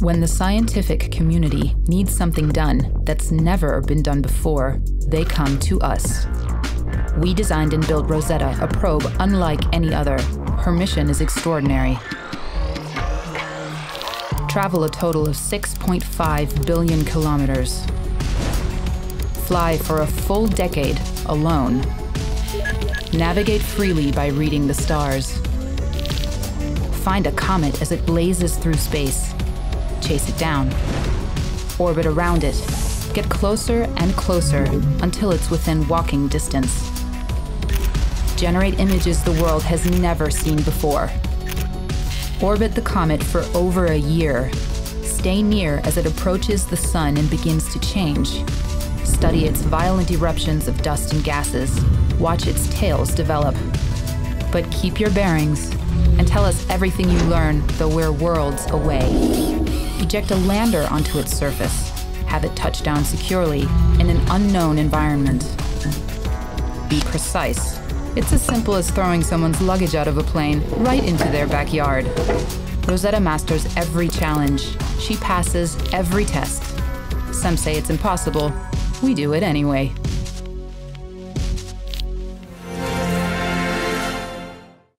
When the scientific community needs something done that's never been done before, they come to us. We designed and built Rosetta, a probe unlike any other. Her mission is extraordinary. Travel a total of 6.5 billion kilometers. Fly for a full decade alone. Navigate freely by reading the stars. Find a comet as it blazes through space. Chase it down. Orbit around it. Get closer and closer until it's within walking distance. Generate images the world has never seen before. Orbit the comet for over a year. Stay near as it approaches the sun and begins to change. Study its violent eruptions of dust and gases. Watch its tails develop. But keep your bearings and tell us everything you learn, though we're worlds away. Eject a lander onto its surface. Have it touch down securely in an unknown environment. Be precise. It's as simple as throwing someone's luggage out of a plane right into their backyard. Rosetta masters every challenge. She passes every test. Some say it's impossible. We do it anyway.